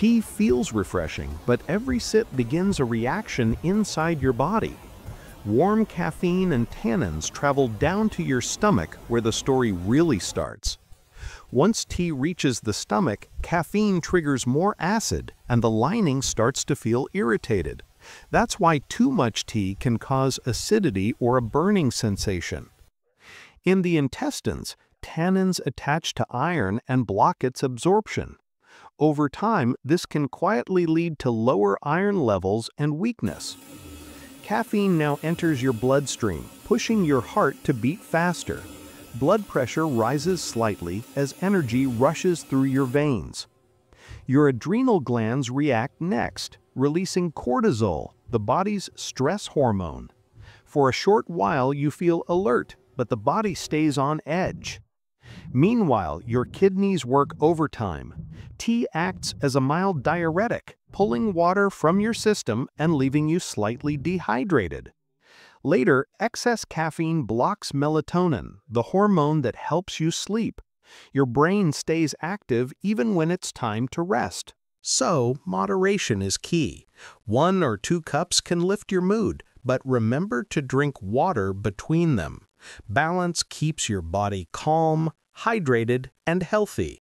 Tea feels refreshing, but every sip begins a reaction inside your body. Warm caffeine and tannins travel down to your stomach where the story really starts. Once tea reaches the stomach, caffeine triggers more acid and the lining starts to feel irritated. That's why too much tea can cause acidity or a burning sensation. In the intestines, tannins attach to iron and block its absorption. Over time, this can quietly lead to lower iron levels and weakness. Caffeine now enters your bloodstream, pushing your heart to beat faster. Blood pressure rises slightly as energy rushes through your veins. Your adrenal glands react next, releasing cortisol, the body's stress hormone. For a short while you feel alert, but the body stays on edge. Meanwhile, your kidneys work overtime. Tea acts as a mild diuretic, pulling water from your system and leaving you slightly dehydrated. Later, excess caffeine blocks melatonin, the hormone that helps you sleep. Your brain stays active even when it's time to rest. So, moderation is key. One or two cups can lift your mood, but remember to drink water between them. Balance keeps your body calm, hydrated, and healthy.